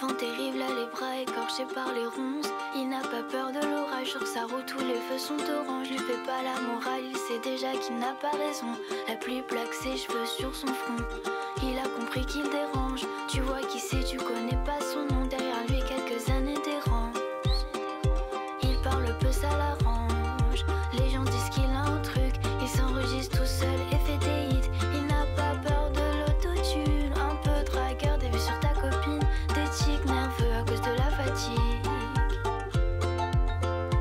Terrible les bras écorchés par les ronces. Il n'a pas peur de l'orage sur sa route tous les feux sont orange. Lui fait pas la morale, il sait déjà qu'il n'a pas raison. La pluie plaque ses cheveux sur son front. Il a compris qu'il dérange. Tu vois qui c'est, tu connais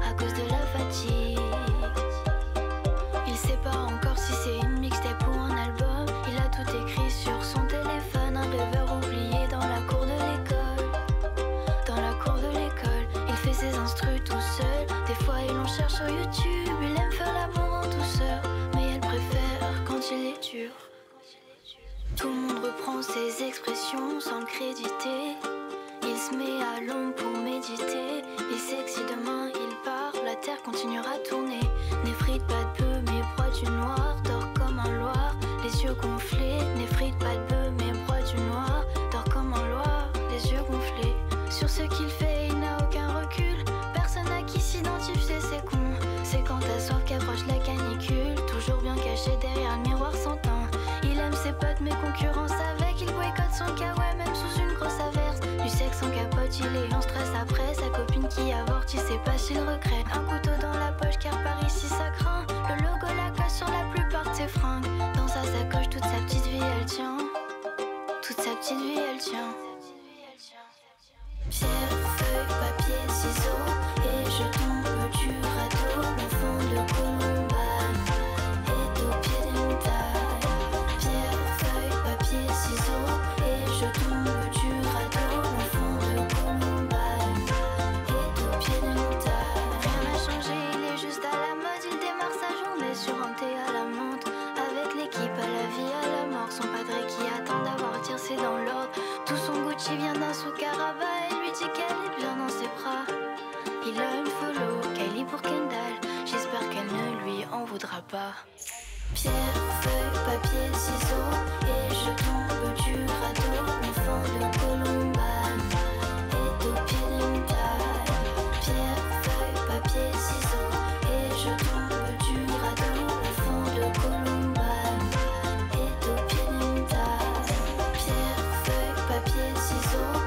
À cause de la fatigue. Il sait pas encore si c'est une mixtape ou un album. Il a tout écrit sur son téléphone. Un rêveur oublié dans la cour de l'école. Dans la cour de l'école, il fait ses instrus tout seul. Des fois, il en cherche sur YouTube. Il aime faire l'amour en douceur. Mais elle préfère quand il est dur. Tout le monde reprend ses expressions sans le créditer. Il se met à l'ombre pour méditer. Il sait que si demain il part, la terre continuera à tourner. N'effrite pas de peu, mais broie du noir. Dors comme un loir, les yeux gonflés. N'effrite pas de peu, mais broie du noir. Dors comme un loir, les yeux gonflés. Sur ce qu'il fait, il n'a aucun recul. Personne à qui s'identifier, c'est con. C'est quand t'as soif qu'approche la canicule. Toujours bien caché derrière le miroir sans teint. Il aime ses potes, mais concurrence avec. Il boycotte son kawaii, en capote, il est en stress après. Sa copine qui avorte, il sait pas s'il regrette. Un couteau dans la poche, car par ici ça craint. Le logo la colle sur la plupart de ses fringues. Dans sa sacoche, toute sa petite vie, elle tient. Toute sa petite vie, elle tient. Caraba lui dit qu'elle est bien dans ses bras. Il a une follow, Kylie pour Kendall. J'espère qu'elle ne lui en voudra pas. Pierre, feuille, papier, ciseaux Et je tombe du radeau. L'enfant de Columbine des montagnes Pierre, feuille, papier, ciseaux Et je tombe du radeau. L'enfant de Columbine des montagnes Pierre, feuille, papier, ciseaux